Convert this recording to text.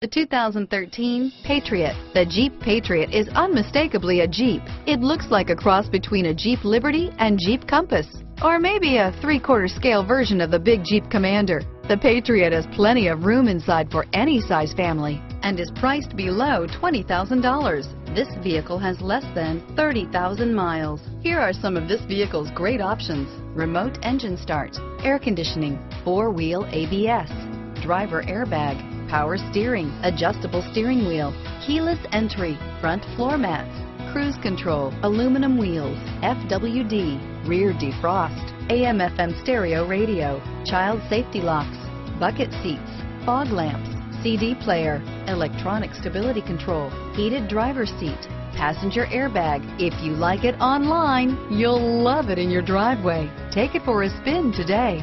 The 2013 Patriot. The Jeep Patriot is unmistakably a Jeep. It looks like a cross between a Jeep Liberty and Jeep Compass. Or maybe a three-quarter scale version of the big Jeep Commander. The Patriot has plenty of room inside for any size family and is priced below $20,000. This vehicle has less than 30,000 miles. Here are some of this vehicle's great options. Remote engine start, air conditioning, four-wheel ABS, driver airbag, power steering, adjustable steering wheel, keyless entry, front floor mats, cruise control, aluminum wheels, FWD, rear defrost, AM FM stereo radio, child safety locks, bucket seats, fog lamps, CD player, electronic stability control, heated driver seat, passenger airbag. If you like it online, you'll love it in your driveway. Take it for a spin today.